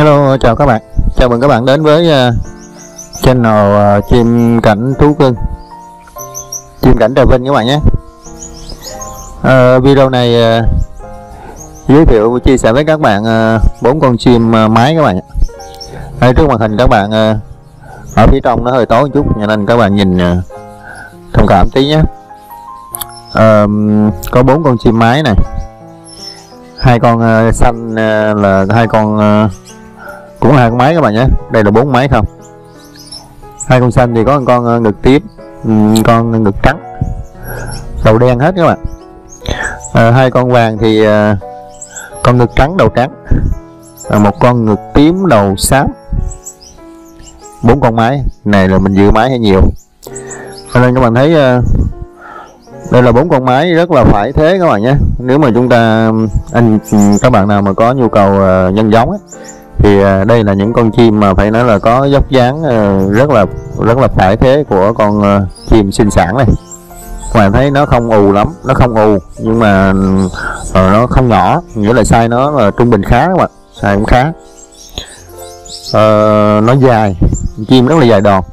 Hello chào các bạn. Chào mừng các bạn đến với uh, channel uh, chim cảnh thú cưng. Chim cảnh Trà Vinh các bạn nhé. Uh, Video này uh, giới thiệu chia sẻ với các bạn bốn uh, con chim uh, mái các bạn nhé Ở trước màn hình các bạn uh, ở phía trong nó hơi tối một chút cho nên các bạn nhìn uh, thông cảm tí nhé. Uh, Có bốn con chim mái này. Hai con uh, xanh uh, là hai con uh, cũng hai con máy các bạn nhé. Đây là bốn máy không? Hai con xanh thì có một con ờ, ngực tiếp ừ, con ờ, ngực trắng. Đầu đen hết các bạn. À, hai con vàng thì con ngực trắng đầu trắng. À, một con ngực tím đầu xám. Bốn con máy. Này là mình giữ máy hay nhiều? Cho nên các bạn thấy đây là bốn con máy rất là phải thế các bạn nhé. Nếu mà chúng ta anh các bạn nào mà có nhu cầu nhân giống ấy, thì à, đây là những con chim mà phải nói là có dốc dáng ờ, rất là rất là phải thế của con ờ, chim sinh sản này. Các thấy nó không ù lắm nó không ù nhưng mà ờ, nó không nhỏ nghĩa là size nó là trung bình khá mà, size cũng khá. Ờ, nó dài chim rất là dài đòn.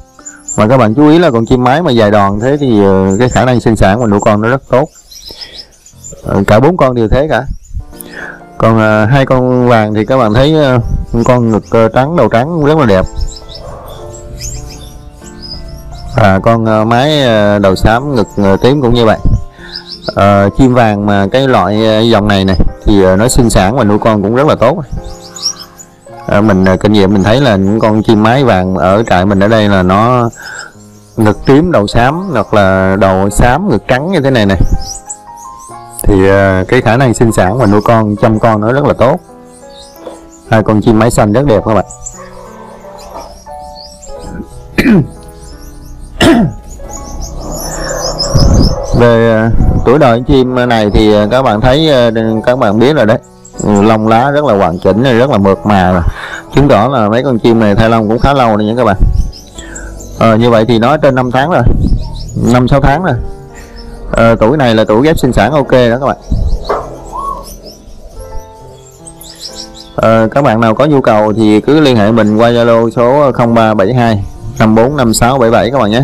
Mà các bạn chú ý là con chim mái mà dài đòn thế thì cái khả năng sinh sản của nụ con nó rất tốt. Cả bốn con đều thế cả còn à, hai con vàng thì các bạn thấy à, con ngực à, trắng đầu trắng rất là đẹp. Và con à, mái à, đầu xám ngực à, tím cũng như vậy. À, chim vàng mà cái loại à, dòng này này thì à, nó sinh sản và nuôi con cũng rất là tốt. À, mình à, kinh nghiệm mình thấy là những con chim mái vàng ở trại mình ở đây là nó ngực tím đầu xám hoặc là đầu xám ngực trắng như thế này này thì à, cái khả năng sinh sản và nuôi con chăm con nó rất là tốt. Hai con chim mái xanh rất đẹp các bạn. Về à, tuổi đời chim này thì à, các bạn thấy các bạn biết rồi đấy. Ừ, lông lá rất là hoàn chỉnh rất là mượt mà rồi. Chứng tỏ là mấy con chim này thay lông cũng khá lâu rồi nha các bạn. À, như vậy thì nó trên 5 tháng rồi. Năm sáu tháng rồi à, tuổi này là tuổi ghép sinh sản ok đó các bạn. À, các bạn nào có nhu cầu thì cứ liên hệ mình qua Zalo số 0372 545677 các bạn nhé.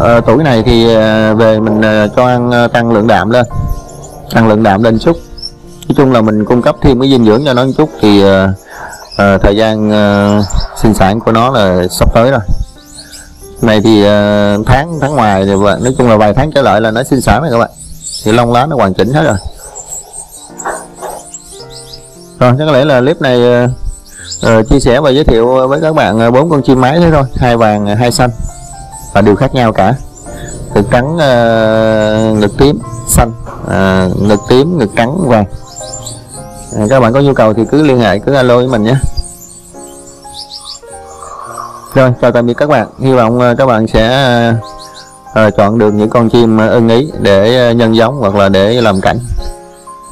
À, tuổi này thì về mình cho ăn tăng lượng đạm lên tăng lượng đạm lên chút. Nói chung là mình cung cấp thêm cái dinh dưỡng cho nó một chút thì à, thời gian à, sinh sản của nó là sắp tới rồi này thì uh, tháng tháng ngoài thì nói chung là vài tháng trở lại là nó sinh sản này các bạn. Thì lông lá nó hoàn chỉnh hết rồi. Rồi chắc có lẽ là clip này uh, chia sẻ và giới thiệu với các bạn bốn con chim mái thế thôi. Hai vàng hai xanh và đều khác nhau cả. Ngực trắng uh, ngực tím xanh uh, ngực tím ngực trắng vàng. Các bạn có nhu cầu thì cứ liên hệ cứ alo với mình nhé rồi chào tạm biệt các bạn. Hy vọng ờ, các bạn sẽ uh, chọn được những con chim ưng ý để nhân giống hoặc là để làm cảnh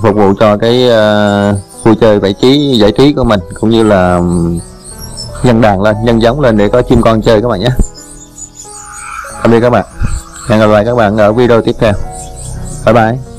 phục vụ cho cái uh, vui chơi giải trí giải trí của mình cũng như là nhân đàn lên nhân giống lên để có chim con chơi các bạn nhé. Tạm biệt các bạn. Hẹn gặp lại các bạn ở video tiếp theo. Bye bye.